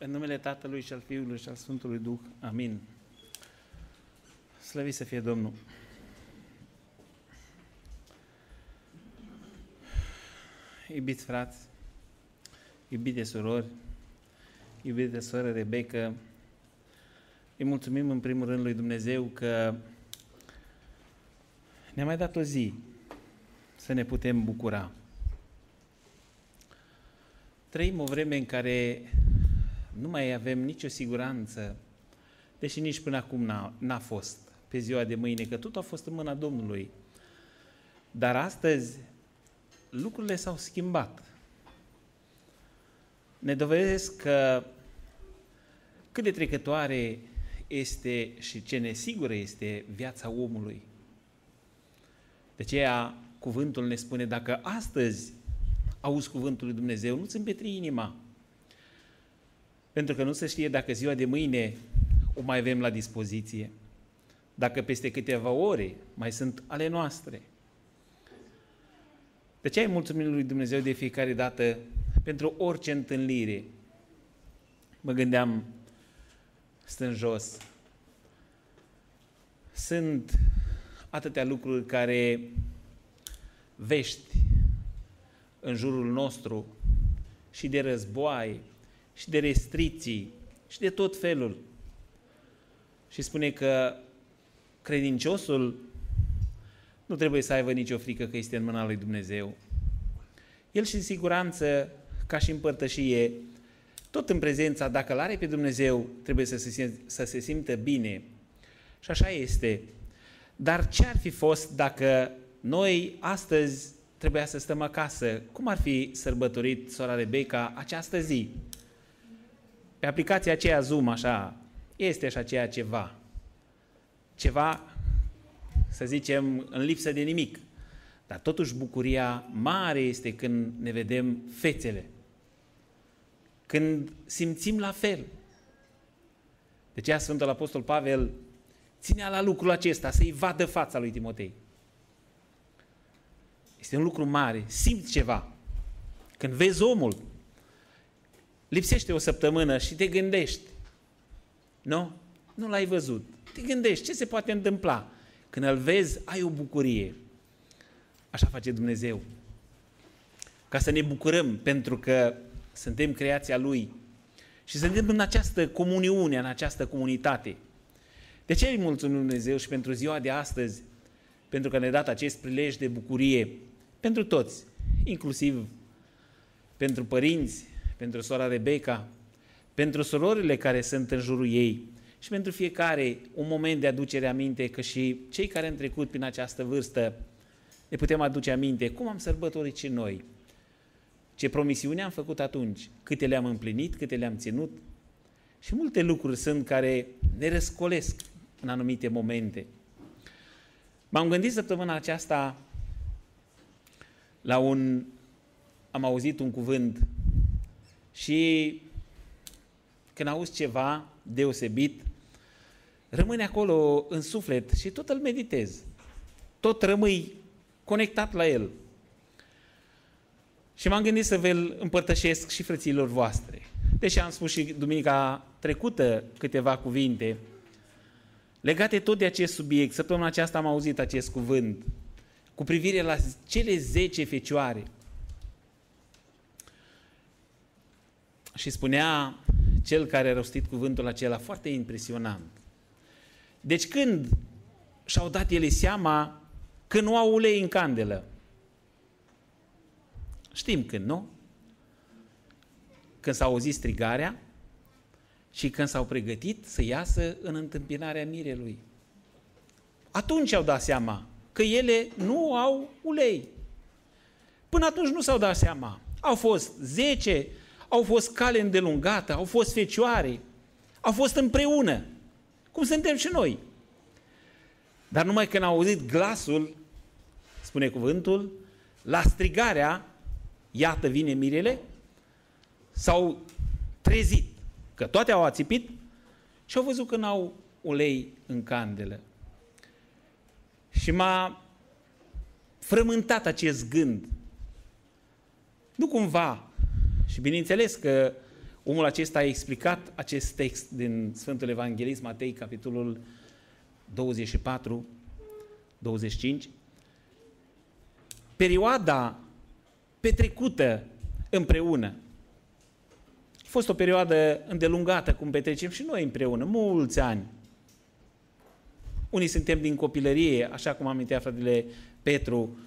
În numele Tatălui și al Fiului și al Sfântului Duh. Amin. Slăvit să fie Domnul. Iubiți frați, iubite surori, iubite soră Rebecca, îi mulțumim în primul rând lui Dumnezeu că ne-a mai dat o zi să ne putem bucura. Trăim o vreme în care nu mai avem nicio siguranță, deși nici până acum n-a, n-a fost pe ziua de mâine, că tot a fost în mâna Domnului. Dar astăzi lucrurile s-au schimbat. Ne dovedesc că cât de trecătoare este și ce nesigură este viața omului. De aceea cuvântul ne spune, dacă astăzi auzi cuvântul lui Dumnezeu, nu-ți împetri inima, pentru că nu se știe dacă ziua de mâine o mai avem la dispoziție, dacă peste câteva ore mai sunt ale noastre. De ce ai mulțumit lui Dumnezeu de fiecare dată pentru orice întâlnire? Mă gândeam stând jos. Sunt atâtea lucruri care vești în jurul nostru și de război, și de restricții și de tot felul. Și spune că credinciosul nu trebuie să aibă nicio frică că este în mâna lui Dumnezeu. El și în siguranță, ca și împărtășie, tot în prezența, dacă îl are pe Dumnezeu, trebuie să se, să se simtă bine. Și așa este. Dar ce ar fi fost dacă noi astăzi trebuia să stăm acasă? Cum ar fi sărbătorit sora Rebecca această zi? Pe aplicația aceea Zoom, așa, este așa ceea ceva. Ceva, să zicem, în lipsă de nimic. Dar totuși bucuria mare este când ne vedem fețele. Când simțim la fel. De aceea Sfântul Apostol Pavel ținea la lucrul acesta, să-i vadă fața lui Timotei. Este un lucru mare, simți ceva. Când vezi omul, Lipsește o săptămână și te gândești. Nu? Nu l-ai văzut. Te gândești ce se poate întâmpla. Când îl vezi, ai o bucurie. Așa face Dumnezeu. Ca să ne bucurăm pentru că suntem creația Lui și suntem în această comuniune, în această comunitate. De ce îi mulțumim Dumnezeu și pentru ziua de astăzi, pentru că ne-a dat acest prilej de bucurie pentru toți, inclusiv pentru părinți, pentru sora Rebecca, pentru surorile care sunt în jurul ei și pentru fiecare un moment de aducere aminte că și cei care am trecut prin această vârstă ne putem aduce aminte cum am sărbătorit și noi, ce promisiune am făcut atunci, câte le-am împlinit, câte le-am ținut și multe lucruri sunt care ne răscolesc în anumite momente. M-am gândit săptămâna aceasta la un, am auzit un cuvânt și când auzi ceva deosebit, rămâne acolo în suflet și tot îl meditezi. Tot rămâi conectat la el. Și m-am gândit să vă împărtășesc și frăților voastre. Deși am spus și duminica trecută câteva cuvinte legate tot de acest subiect. Săptămâna aceasta am auzit acest cuvânt cu privire la cele 10 fecioare – Și spunea cel care a rostit cuvântul acela foarte impresionant. Deci când și-au dat ele seama că nu au ulei în candelă, știm când, nu? Când s-au auzit strigarea și când s-au pregătit să iasă în întâmpinarea mirelui. Atunci au dat seama că ele nu au ulei. Până atunci nu s-au dat seama. Au fost 10 au fost cale îndelungată, au fost fecioare, au fost împreună, cum suntem și noi. Dar numai când au auzit glasul, spune cuvântul, la strigarea, iată vine mirele, s-au trezit, că toate au ațipit și au văzut că n-au ulei în candelă. Și m-a frământat acest gând. Nu cumva și bineînțeles că Omul acesta a explicat acest text din Sfântul Evanghelist Matei, capitolul 24, 25. Perioada petrecută împreună. A fost o perioadă îndelungată, cum petrecem și noi împreună, mulți ani. Unii suntem din copilărie, așa cum amintea fratele Petru,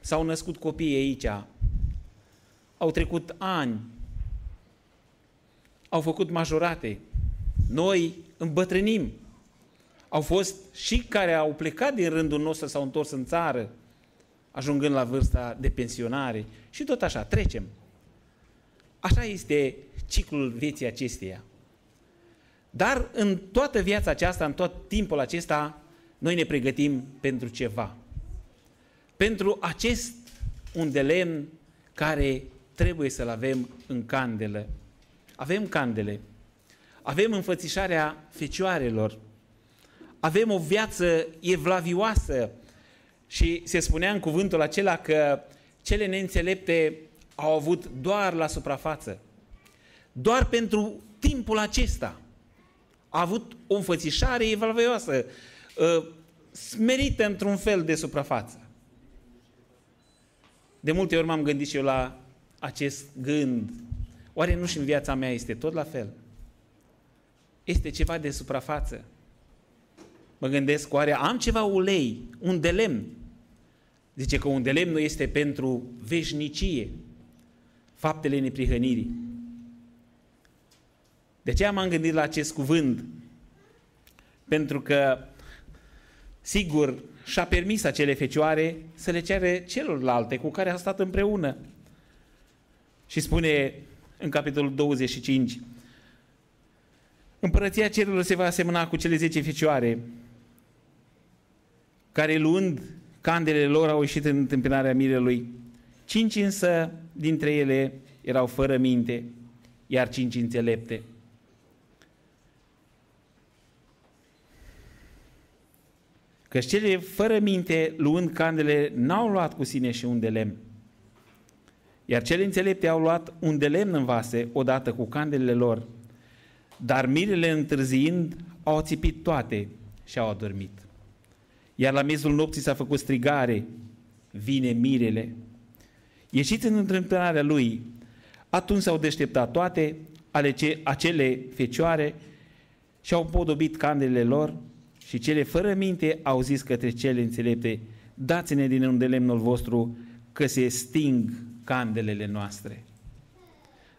s-au născut copii aici, au trecut ani, au făcut majorate, noi îmbătrânim. Au fost și care au plecat din rândul nostru, s-au întors în țară, ajungând la vârsta de pensionare și tot așa, trecem. Așa este ciclul vieții acesteia. Dar în toată viața aceasta, în tot timpul acesta, noi ne pregătim pentru ceva. Pentru acest un de lemn care trebuie să-l avem în candelă. Avem candele, avem înfățișarea fecioarelor, avem o viață evlavioasă și se spunea în cuvântul acela că cele neînțelepte au avut doar la suprafață. Doar pentru timpul acesta a avut o înfățișare evlavioasă, ă, smerită într-un fel de suprafață. De multe ori m-am gândit și eu la acest gând. Oare nu și în viața mea este tot la fel? Este ceva de suprafață. Mă gândesc, oare am ceva ulei, un de lemn? Zice că un de lemn nu este pentru veșnicie, faptele neprihănirii. De aceea m-am gândit la acest cuvânt, pentru că, sigur, și-a permis acele fecioare să le cere celorlalte cu care a stat împreună. Și spune în capitolul 25, Împărăția cerurilor se va asemăna cu cele zece fecioare, care luând candelele lor au ieșit în întâmpinarea mirelui. Cinci însă dintre ele erau fără minte, iar cinci înțelepte. Că cele fără minte, luând candele, n-au luat cu sine și un de lemn. Iar cele înțelepte au luat un de lemn în vase, odată cu candelele lor. Dar mirele întârziind, au țipit toate și au adormit. Iar la mezul nopții s-a făcut strigare, vine mirele. Ieșiți în întâmplarea lui, atunci s-au deșteptat toate ale ce, acele fecioare și au podobit candelele lor și cele fără minte au zis către cele înțelepte, dați-ne din unde lemnul vostru că se sting candelele noastre.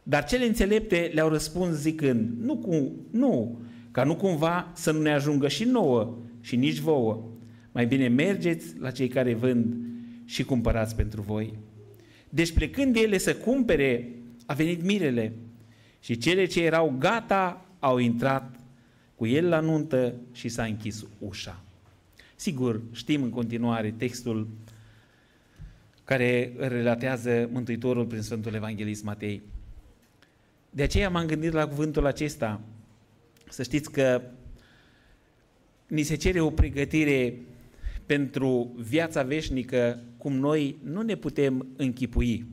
Dar cele înțelepte le-au răspuns zicând, nu, cu, nu, ca nu cumva să nu ne ajungă și nouă și nici vouă. Mai bine mergeți la cei care vând și cumpărați pentru voi. Deci plecând ele să cumpere, a venit mirele și cele ce erau gata au intrat cu el la nuntă și s-a închis ușa. Sigur, știm în continuare textul care relatează Mântuitorul prin Sfântul Evanghelist Matei. De aceea m-am gândit la cuvântul acesta. Să știți că ni se cere o pregătire pentru viața veșnică cum noi nu ne putem închipui.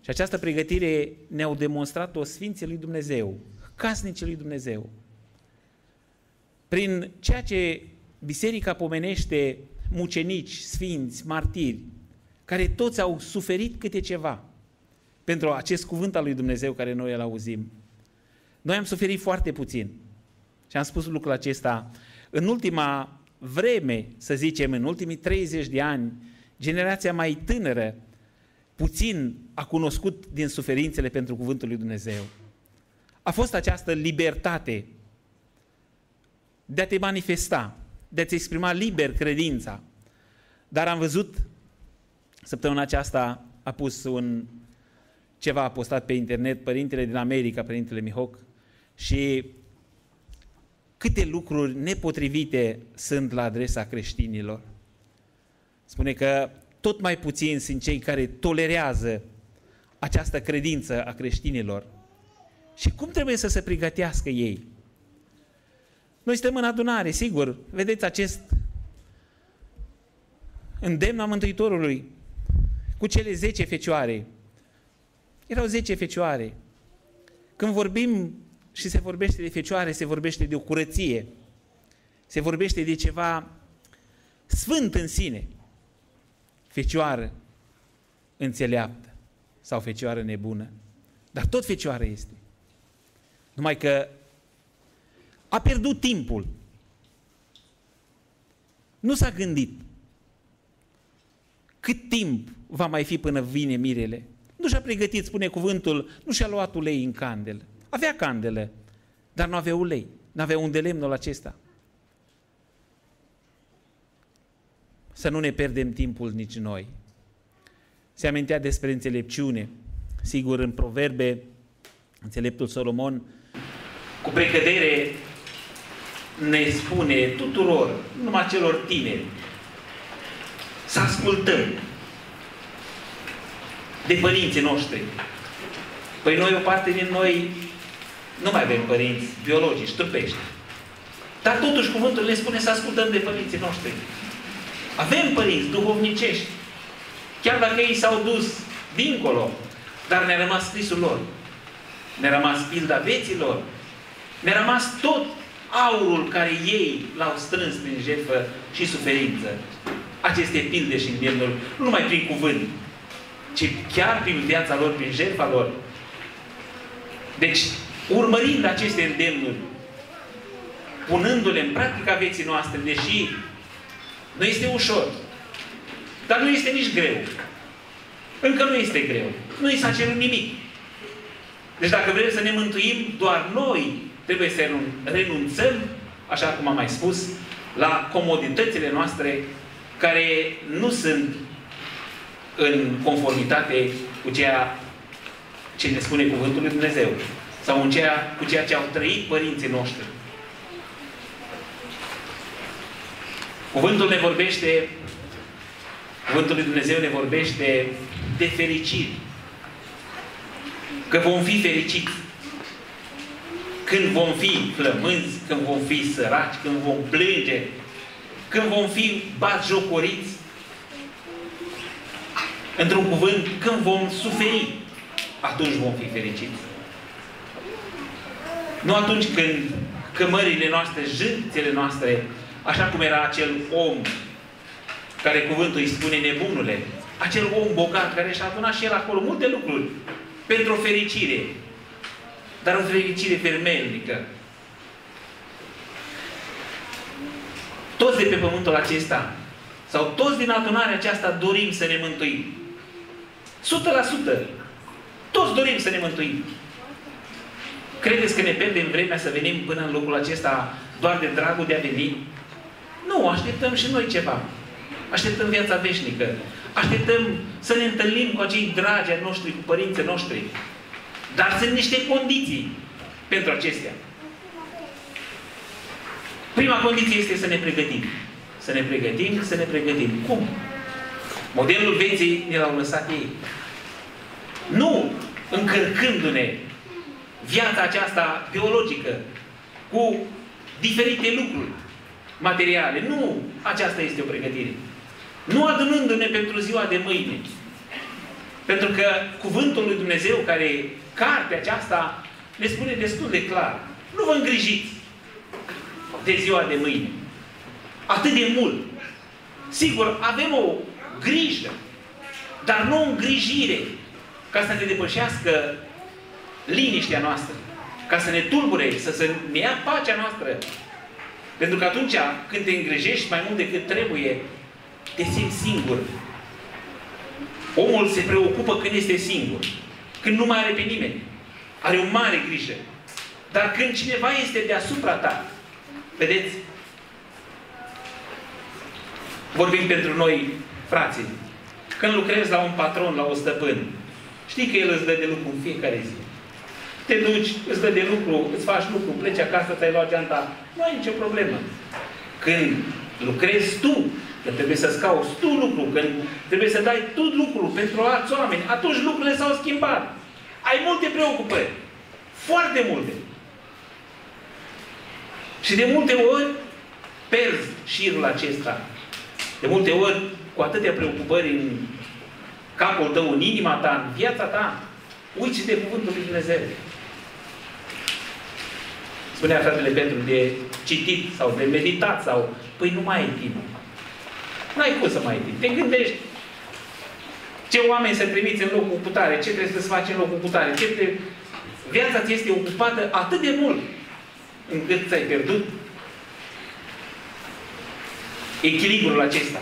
Și această pregătire ne-au demonstrat-o Sfinții lui Dumnezeu, casnicii lui Dumnezeu. Prin ceea ce biserica pomenește mucenici, sfinți, martiri, care toți au suferit câte ceva pentru acest cuvânt al lui Dumnezeu care noi îl auzim. Noi am suferit foarte puțin. Și am spus lucrul acesta. În ultima vreme, să zicem, în ultimii 30 de ani, generația mai tânără puțin a cunoscut din suferințele pentru cuvântul lui Dumnezeu. A fost această libertate de a te manifesta, de a-ți exprima liber credința. Dar am văzut, săptămâna aceasta a pus un ceva a postat pe internet părintele din America, părintele Mihoc, și câte lucruri nepotrivite sunt la adresa creștinilor. Spune că tot mai puțini sunt cei care tolerează această credință a creștinilor. Și cum trebuie să se pregătească ei? Noi suntem în adunare, sigur, vedeți acest îndemn a Mântuitorului cu cele zece fecioare. Erau zece fecioare. când vorbim și se vorbește de fecioare, se vorbește de o curăție, se vorbește de ceva sfânt în sine. Fecioară înțeleaptă sau fecioară nebună. Dar tot fecioară este. Numai că a pierdut timpul. Nu s-a gândit. Cât timp va mai fi până vine mirele? Nu și-a pregătit, spune cuvântul, nu și-a luat ulei în candelă. Avea candelă, dar nu avea ulei. Nu avea unde lemnul acesta. Să nu ne pierdem timpul nici noi. Se amintea despre înțelepciune. Sigur, în proverbe, înțeleptul Solomon, cu precădere ne spune tuturor, numai celor tineri, să ascultăm de părinții noștri. Păi noi, o parte din noi, nu mai avem părinți biologici, trupești. Dar totuși cuvântul ne spune să ascultăm de părinții noștri. Avem părinți duhovnicești. Chiar dacă ei s-au dus dincolo, dar ne-a rămas scrisul lor. Ne-a rămas pilda vieților. Ne-a rămas tot aurul care ei l-au strâns prin jertfă și suferință. Aceste pilde și îndemnuri, nu numai prin cuvânt, ci chiar prin viața lor, prin jertfa lor. Deci, urmărind aceste îndemnuri, punându-le în practica vieții noastre, deși nu este ușor, dar nu este nici greu. Încă nu este greu. Nu i s-a cerut nimic. Deci dacă vrem să ne mântuim, doar noi trebuie să renunțăm, așa cum am mai spus, la comoditățile noastre care nu sunt în conformitate cu ceea ce ne spune Cuvântul lui Dumnezeu sau în ceea, cu ceea ce au trăit părinții noștri. Cuvântul ne vorbește, Cuvântul lui Dumnezeu ne vorbește de fericiri. Că vom fi fericiți. Când vom fi flămânzi, când vom fi săraci, când vom plânge, când vom fi batjocoriți, într-un cuvânt, când vom suferi, atunci vom fi fericiți. Nu atunci când cămările noastre, jânțele noastre, așa cum era acel om care cuvântul îi spune nebunule, acel om bogat care și-a adunat și el acolo multe lucruri pentru o fericire, dar o fericire fermelnică. Toți de pe pământul acesta, sau toți din adunarea aceasta dorim să ne mântuim. 100%. Toți dorim să ne mântuim. Credeți că ne pierdem vremea să venim până în locul acesta doar de dragul de a veni? Nu, așteptăm și noi ceva. Așteptăm viața veșnică. Așteptăm să ne întâlnim cu acei dragi ai noștri, cu părinții noștri. Dar sunt niște condiții pentru acestea. Prima condiție este să ne pregătim. Să ne pregătim, să ne pregătim. Cum? Modelul vieții ne l-au lăsat ei. Nu încărcându-ne viața aceasta biologică cu diferite lucruri materiale. Nu aceasta este o pregătire. Nu adunându-ne pentru ziua de mâine. Pentru că cuvântul lui Dumnezeu, care cartea aceasta, ne spune destul de clar. Nu vă îngrijiți de ziua de mâine. Atât de mult. Sigur, avem o grijă, dar nu o îngrijire ca să ne depășească liniștea noastră, ca să ne tulbure, să, să ne ia pacea noastră. Pentru că atunci când te îngrijești mai mult decât trebuie, te simți singur. Omul se preocupă când este singur. Când nu mai are pe nimeni. Are o mare grijă. Dar când cineva este deasupra ta, vedeți? Vorbim pentru noi, frații. Când lucrezi la un patron, la o stăpân, știi că el îți dă de lucru în fiecare zi. Te duci, îți dă de lucru, îți faci lucru, pleci acasă, ți-ai luat geanta, nu ai nicio problemă. Când lucrezi tu, Că trebuie să-ți cauți tu lucru, când trebuie să dai tu lucru pentru alți oameni. Atunci lucrurile s-au schimbat. Ai multe preocupări. Foarte multe. Și de multe ori perzi șirul acesta. De multe ori, cu atâtea preocupări în capul tău, în inima ta, în viața ta, uiți de Cuvântul lui Dumnezeu. spunea fratele Petru, de citit sau de meditat sau... Păi nu mai ai timp. Nu ai cum să mai ai timp. Te gândești ce oameni să trimiți în locul putare, ce trebuie să faci în locul putare, ce te... Viața ți este ocupată atât de mult încât ți-ai pierdut echilibrul acesta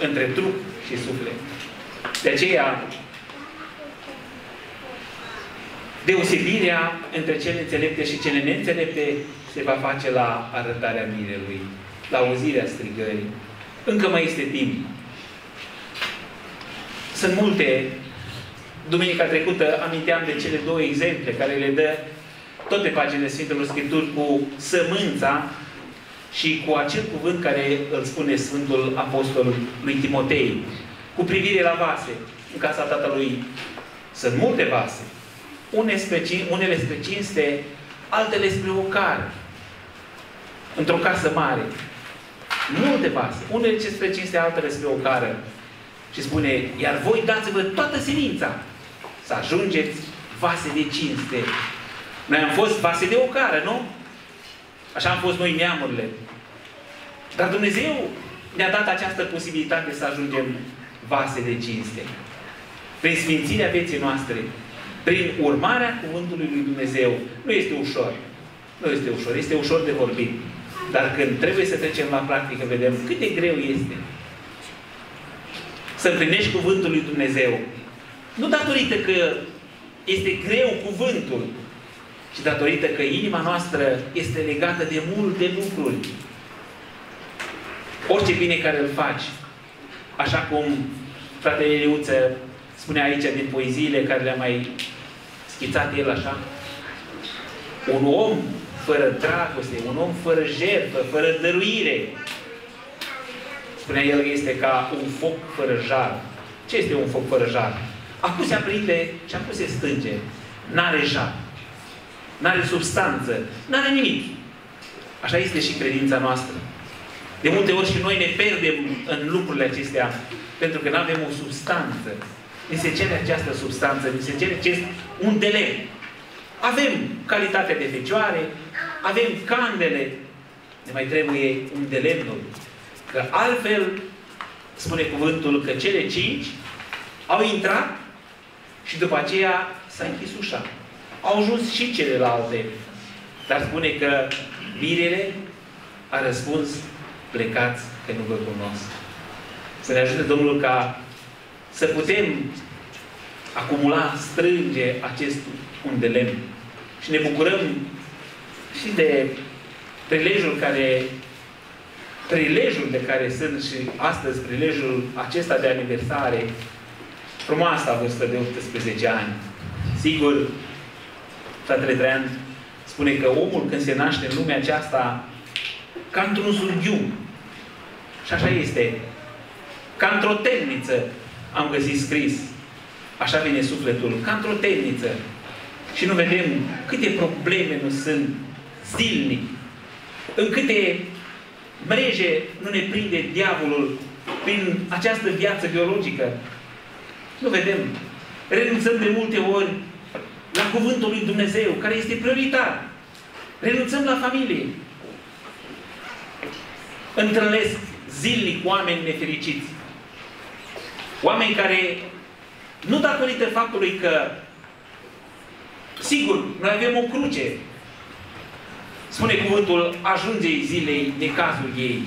între trup și suflet. De aceea, deosebirea între cele înțelepte și cele neînțelepte se va face la arătarea mirelui, la auzirea strigării. Încă mai este timp. Sunt multe. Duminica trecută aminteam de cele două exemple care le dă tot pe paginile Sfintelor Scripturi cu sămânța și cu acel cuvânt care îl spune Sfântul Apostol lui Timotei, cu privire la vase în casa tatălui. Sunt multe vase. Unele spre, unele spre cinste, altele spre ocar. Într-o casă mare. Multe vase. Unele ce spre cinste, altele spre ocară. Și spune, iar voi dați-vă toată silința să ajungeți vase de cinste. Noi am fost vase de ocară, nu? Așa am fost noi neamurile. Dar Dumnezeu ne-a dat această posibilitate să ajungem vase de cinste. Prin sfințirea vieții noastre, prin urmarea Cuvântului Lui Dumnezeu. Nu este ușor. Nu este ușor. Este ușor de vorbit. Dar când trebuie să trecem la practică, vedem cât de greu este să împlinești Cuvântul Lui Dumnezeu. Nu datorită că este greu cuvântul, ci datorită că inima noastră este legată de multe lucruri. Orice bine care îl faci, așa cum fratele Eliuță spune aici din poeziile care le-a mai schițat el așa, un om fără dragoste, un om fără jertfă, fără dăruire, spunea el că este ca un foc fără jar. Ce este un foc fără jar? Acum se aprinde și acum se stânge. N-are jar. N-are substanță. N-are nimic. Așa este și credința noastră. De multe ori și noi ne pierdem în lucrurile acestea pentru că nu avem o substanță. Ni se cere această substanță, ni se cere acest un de lemn. Avem calitatea de fecioare, avem candele, ne mai trebuie un de lemnul. Că altfel, spune cuvântul, că cele cinci au intrat și după aceea s-a închis ușa. Au ajuns și celelalte. Dar spune că mirele a răspuns, plecați că nu vă cunosc. Să ne ajute Domnul ca să putem acumula, strânge acest un de lemn. Și ne bucurăm și de prilejul care prilejul de care sunt și astăzi prilejul acesta de aniversare frumoasa vârstă de 18 ani. Sigur, fratele Traian spune că omul când se naște în lumea aceasta ca într-un surghiu. Și așa este. Ca într-o temniță am găsit scris. Așa vine sufletul. Ca într-o temniță. Și nu vedem câte probleme nu sunt zilnic. În câte mreje nu ne prinde diavolul prin această viață biologică. Nu vedem. Renunțăm de multe ori la Cuvântul lui Dumnezeu, care este prioritar. Renunțăm la familie. Întâlnesc zilnic oameni nefericiți. Oameni care, nu datorită faptului că, sigur, noi avem o cruce, spune cuvântul, ajunge zilei de cazul ei.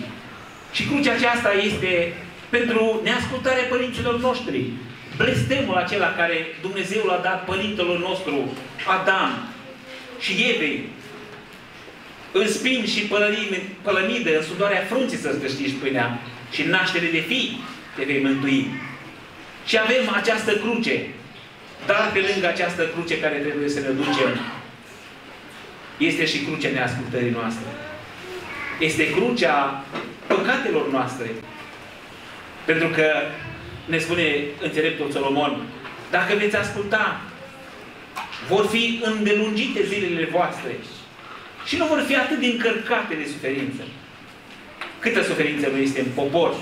Și crucea aceasta este pentru neascultarea părinților noștri. Blestemul acela care Dumnezeu l-a dat părintelor nostru, Adam și Evei, în spin și pălămidă, în sudoarea frunții să-ți câștigi pâinea și în naștere de fii te vei mântui. Și avem această cruce. Dar pe lângă această cruce care trebuie să ne ducem, este și crucea neascultării noastre. Este crucea păcatelor noastre. Pentru că ne spune înțeleptul Solomon, dacă veți asculta, vor fi îndelungite zilele voastre și nu vor fi atât de încărcate de suferință. Câtă suferință nu este în popor,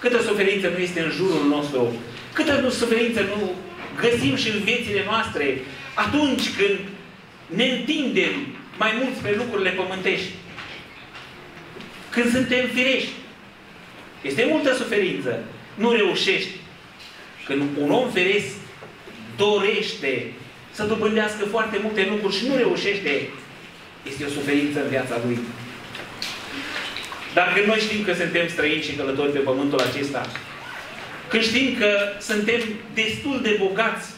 câtă suferință nu este în jurul nostru, câtă suferință nu găsim și în viețile noastre atunci când ne întindem mai mult spre lucrurile pământești. Când suntem firești, este multă suferință. Nu reușești. Când un om firesc dorește să dobândească foarte multe lucruri și nu reușește, este o suferință în viața lui. Dar când noi știm că suntem străini și călători pe pământul acesta, când știm că suntem destul de bogați,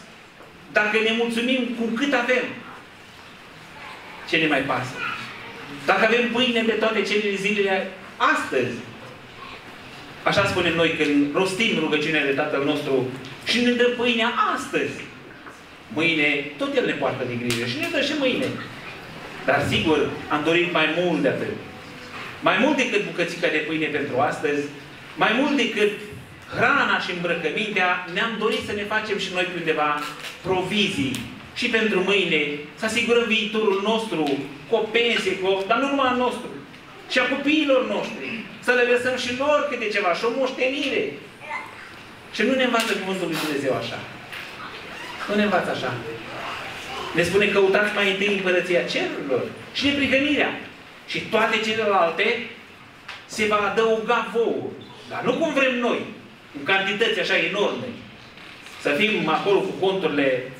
dacă ne mulțumim cu cât avem, ce ne mai pasă? Dacă avem pâine pe toate celele zilele astăzi, așa spunem noi când rostim rugăciunea de Tatăl nostru și ne dă pâinea astăzi, mâine tot El ne poartă de grijă și ne dă și mâine. Dar sigur, am dorit mai mult de atât. Mai mult decât bucățica de pâine pentru astăzi, mai mult decât hrana și îmbrăcămintea, ne-am dorit să ne facem și noi pe undeva provizii și pentru mâine, să asigurăm viitorul nostru cu o pensie, cu o, dar nu numai al nostru, și a copiilor noștri. Să le lăsăm și lor câte ceva, și o moștenire. Și nu ne învață Cuvântul Lui Dumnezeu așa. Nu ne învață așa. Ne spune căutați mai întâi împărăția cerurilor și neprihănirea. Și toate celelalte se va adăuga vouă. Dar nu cum vrem noi, în cantități așa enorme. Să fim acolo cu conturile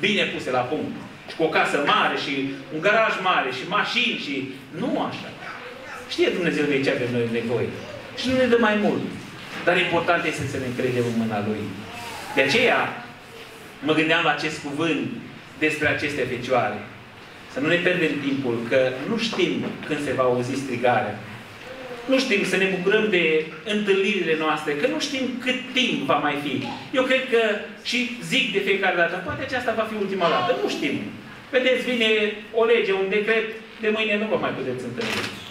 bine puse la punct. Și cu o casă mare și un garaj mare și mașini și... Nu așa. Știe Dumnezeu de ce avem noi nevoie. Și nu ne dă mai mult. Dar important este să ne încredem în mâna Lui. De aceea mă gândeam la acest cuvânt despre aceste fecioare. Să nu ne pierdem timpul, că nu știm când se va auzi strigarea. Nu știm să ne bucurăm de întâlnirile noastre, că nu știm cât timp va mai fi. Eu cred că și zic de fiecare dată, poate aceasta va fi ultima dată, nu știm. Vedeți, vine o lege, un decret, de mâine nu vă mai puteți întâlni.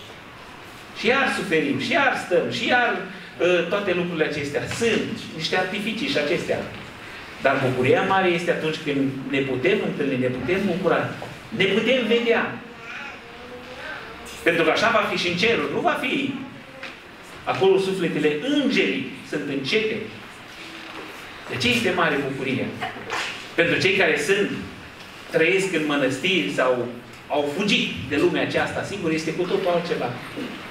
Și iar suferim, și iar stăm, și iar uh, toate lucrurile acestea. Sunt niște artificii și acestea. Dar bucuria mare este atunci când ne putem întâlni, ne putem bucura, ne putem vedea. Pentru că așa va fi și în cerul. Nu va fi acolo sufletele îngerii sunt încete. De ce este mare bucurie? Pentru cei care sunt, trăiesc în mănăstiri sau au fugit de lumea aceasta, sigur, este cu totul altceva.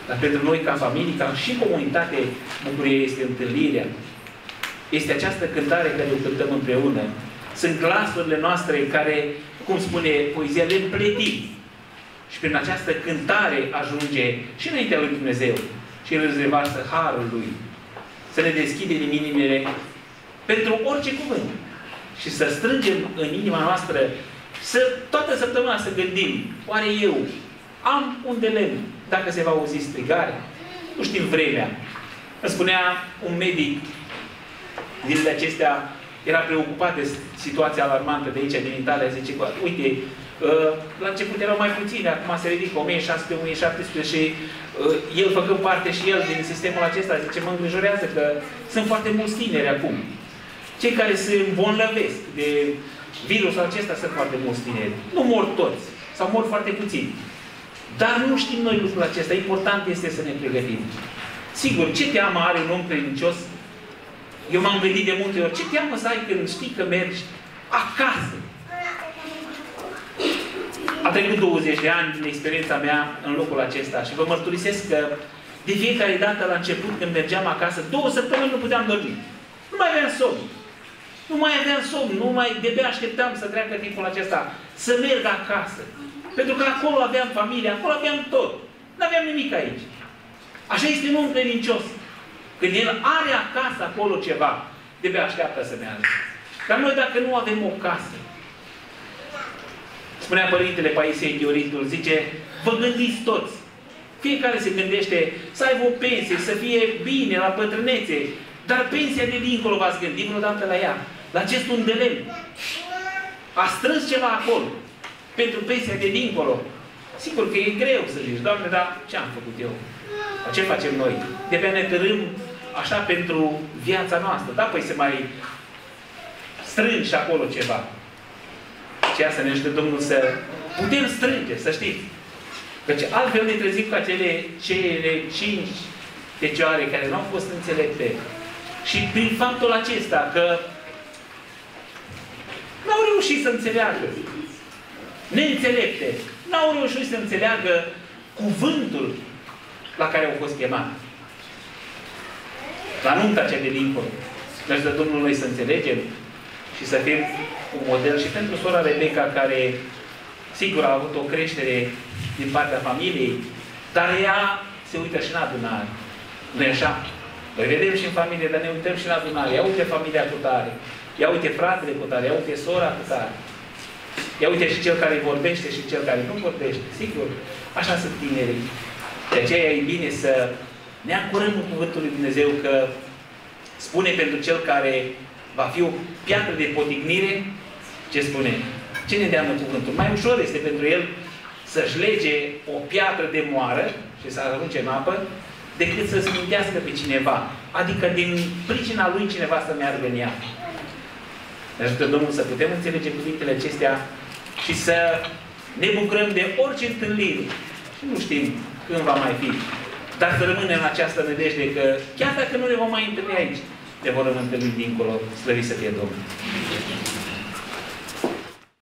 Dar pentru noi, ca familie, ca și comunitate, bucurie este întâlnirea. Este această cântare care o cântăm împreună. Sunt glasurile noastre care, cum spune poezia, le împletim. Și prin această cântare ajunge și înaintea lui Dumnezeu și îl revarsă harul lui. Să ne deschidem inimile pentru orice cuvânt. Și să strângem în inima noastră să, toată săptămâna să gândim, oare eu am un de lemn dacă se va auzi strigare? Nu știm vremea. Îmi spunea un medic zilele acestea era preocupat de situația alarmantă de aici, din Italia, zice, uite, uh, la început erau mai puține, acum se ridică 1600, 1700 și uh, el făcând parte și el din sistemul acesta, zice, mă îngrijorează că sunt foarte mulți tineri acum. Cei care se îmbolnăvesc de virusul acesta sunt foarte mulți tineri. Nu mor toți, sau mor foarte puțini. Dar nu știm noi lucrul acesta. Important este să ne pregătim. Sigur, ce teamă are un om credincios eu m-am gândit de multe ori, ce teamă să ai când știi că mergi acasă? A trecut 20 de ani din experiența mea în locul acesta și vă mărturisesc că de fiecare dată la început când mergeam acasă, două săptămâni nu puteam dormi. Nu mai aveam somn. Nu mai aveam somn, nu mai de așteptam să treacă timpul acesta, să merg acasă. Pentru că acolo aveam familie, acolo aveam tot. Nu aveam nimic aici. Așa este un om credincios. Când el are acasă acolo ceva, de așteaptă să meargă. Dar noi dacă nu avem o casă, spunea Părintele Paisie Dioritul, zice, vă gândiți toți. Fiecare se gândește să aibă o pensie, să fie bine la bătrânețe, dar pensia de dincolo v-ați gândit vreodată la ea, la acest undelem. A strâns ceva acolo, pentru pensia de dincolo. Sigur că e greu să zici, Doamne, dar ce am făcut eu? Ce facem noi? De pe ne tărâm așa pentru viața noastră. Da, păi se mai strânge și acolo ceva. Ceea să ne ajute Domnul să putem strânge, să știți. Căci altfel ne trezim cu acele cele cinci fecioare care nu au fost înțelepte. Și prin faptul acesta că n-au reușit să înțeleagă. Neînțelepte, n-au reușit să înțeleagă cuvântul la care au fost chemați. La nunta cea de dincolo. Deci de Domnul noi să înțelegem și să fim un model și pentru sora Rebecca care sigur a avut o creștere din partea familiei, dar ea se uită și în adunare. nu e așa? Noi vedem și în familie, dar ne uităm și în adunare. Ia uite familia cu tare. Ia uite fratele cu tare. Ia uite sora cu tare. Ia uite și cel care vorbește și cel care nu vorbește. Sigur, așa sunt tinerii. De aceea e bine să ne ancorăm în Cuvântul lui Dumnezeu că spune pentru cel care va fi o piatră de potignire, ce spune? Ce ne deamnă cuvântul? Mai ușor este pentru el să-și lege o piatră de moară și să arunce în apă, decât să smintească pe cineva. Adică din pricina lui cineva să meargă în ea. Ne ajută Domnul să putem înțelege cuvintele acestea și să ne bucurăm de orice întâlnire. Și nu știm când va mai fi. Dar să rămânem în această nădejde că chiar dacă nu ne vom mai întâlni aici, ne vom întâlni dincolo, slăvit să fie Domnul.